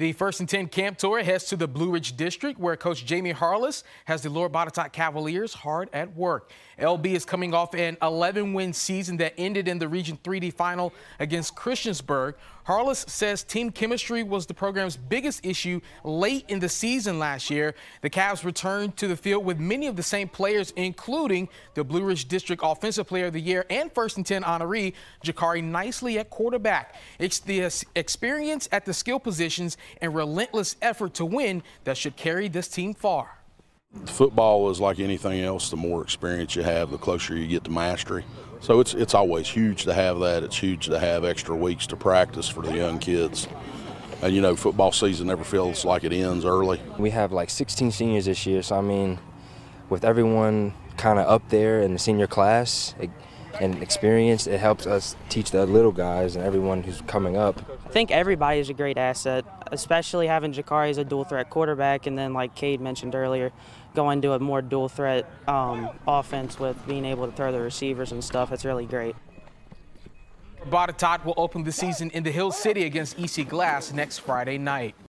The first and 10 camp tour heads to the Blue Ridge District where Coach Jamie Harless has the Lord Botetourt Cavaliers hard at work. LB is coming off an 11 win season that ended in the Region 3D final against Christiansburg. Harless says team chemistry was the program's biggest issue late in the season last year. The Cavs returned to the field with many of the same players, including the Blue Ridge District Offensive Player of the Year and first and 10 honoree, Jakari Nicely at quarterback. It's the experience at the skill positions and relentless effort to win that should carry this team far. Football is like anything else. The more experience you have, the closer you get to mastery. So it's it's always huge to have that. It's huge to have extra weeks to practice for the young kids. And you know, football season never feels like it ends early. We have like 16 seniors this year, so I mean, with everyone kind of up there in the senior class, it, and experience, it helps us teach the little guys and everyone who's coming up. I think everybody is a great asset, especially having Jakari as a dual threat quarterback, and then like Cade mentioned earlier, going to a more dual threat um, offense with being able to throw the receivers and stuff. It's really great. Botetourt will open the season in the Hill City against EC Glass next Friday night.